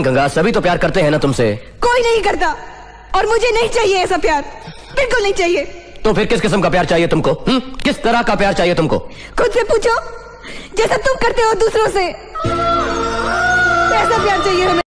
गंगा सभी तो प्यार करते हैं ना तुमसे। कोई नहीं करता। और मुझे नहीं चाहिए ऐसा प्यार। बिल्कुल नहीं चाहिए। तो फिर किस किस्म का प्यार चाहिए तुमको? हुँ? किस तरह का प्यार चाहिए तुमको? खुद से पूछो। जैसा तुम करते हो दूसरों से। ऐसा प्यार चाहिए हमें।